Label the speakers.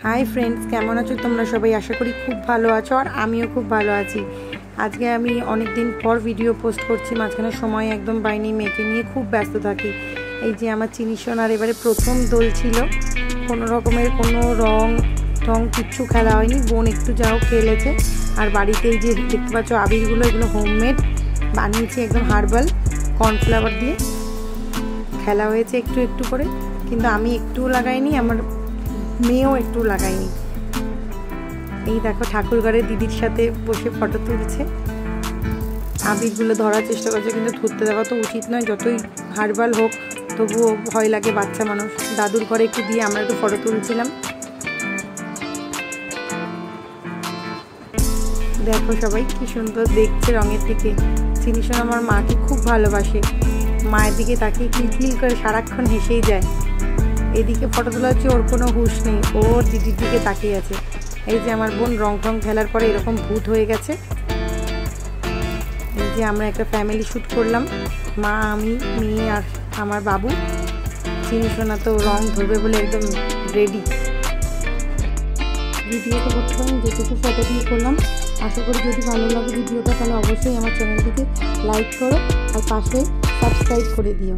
Speaker 1: Hi friends কেমন আছো তোমরা সবাই? আশা করি খুব ভালো আছো আর আমিও খুব ভালো আছি। আজকে আমি অনেক দিন পর ভিডিও পোস্ট করছি, মাঝখানে সময় একদম বাইনি মেয়েকে নিয়ে খুব ব্যস্ত থাকি। এই যে আমার চিনি সোনার এবারে প্রথম দোল ছিল, কোনো রকমের কোনো রং টং কিচ্ছু খেলা হয়নি, বোন একটু যাও খেলেছে। আর বাড়িতে এই যে দেখতে পাচ্ছ আবিরগুলো, এগুলো হোমমেড বানিয়েছি একদম হার্বাল কর্নফ্লাওয়ার দিয়ে। খেলা হয়েছে একটু একটু করে, কিন্তু আমি একটুও লাগাইনি, আমার মেয়েও একটু লাগাইনি। এই দেখো ঠাকুরঘরে দিদির সাথে বসে ফটো তুলছে। আবিরগুলো ধরার চেষ্টা করছে, কিন্তু ধরতে দেওয়া তো উচিত নয়। যতই হারবাল হোক, তবুও ভয় লাগে বাচ্চা মানুষ। দাদুর ঘরে একটু দিয়ে আমরা একটু ফটো তুলছিলাম। দেখো সবাই কি সুন্দর দেখছে রঙের দিকে। চিনিশন আমার মাকে খুব ভালোবাসে। মায়ের দিকে তাকিয়ে কিলকিল করে সারাক্ষণ হেসেই যায়। এদিকে ফটো তোলা হচ্ছে, ওর কোনো হুশ নেই। ওর দিদির দিকে তাকিয়ে আছে। এই যে আমার বোন রং টং খেলার পরে এরকম ভূত হয়ে গেছে। এই যে আমরা একটা ফ্যামিলি শ্যুট করলাম, মা, আমি, মেয়ে আর আমার বাবু। চিনি সোনা তো রং ধরবে বলে একদম রেডি ভিডিওটা পারেন যেটুকু ফটো দিয়ে করলাম। আশা করি যদি ভালো লাগে ভিডিওটা, তাহলে অবশ্যই আমার চ্যানেলটিকে লাইক করো আর পাশে সাবস্ক্রাইব করে দিও।